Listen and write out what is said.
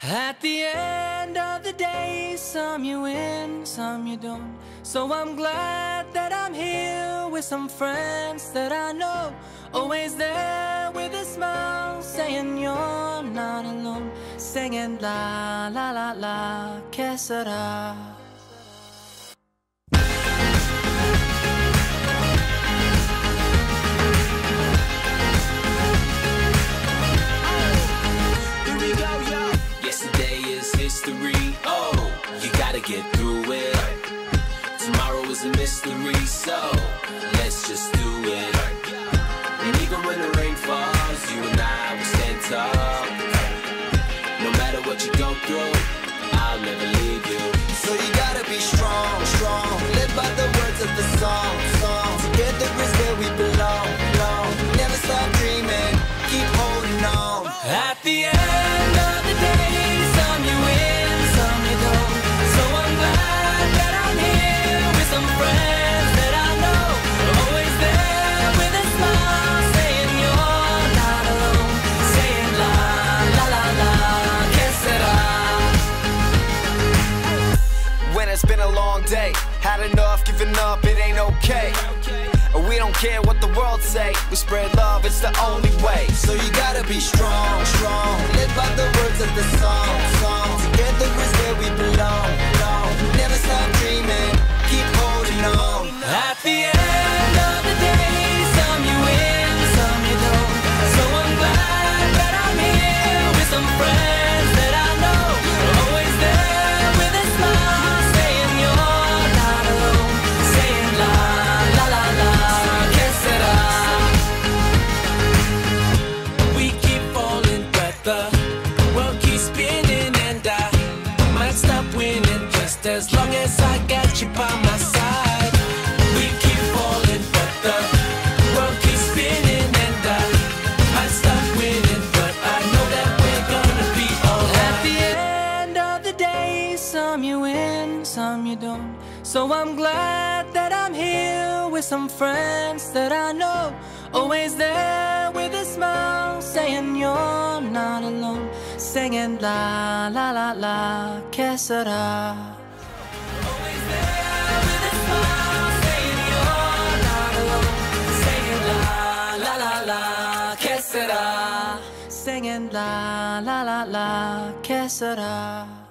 At the end of the day, some you win, some you don't. So I'm glad that I'm here with some friends that I know. Always there with a smile, saying you're not alone. Singing la la la la, que sera? History. Oh, you gotta get through it. Tomorrow is a mystery, so let's just do it. And even when the rain falls, you and I will stand tall. No matter what you go through, I'll never leave you. So you gotta be strong, strong. Live by the words of the song, song. Together is where we belong, belong. Never stop dreaming, keep holding on. At the end long day, had enough, giving up, it ain't okay. We don't care what the world say. We spread love, it's the only way. So you gotta be strong, strong. Live by the words of the song, song. Together is where we belong, belong. Never stop dreaming, keep holding on. At the end just as long as I got you by my side. We keep falling, but the world keeps spinning, and I might stop winning, but I know that we're gonna be alright. At the end of the day, some you win, some you don't. So I'm glad that I'm here with some friends that I know. Always there with a smile, saying you're not alone. Singing la la la la, que sera? Singing la la la la, que sera?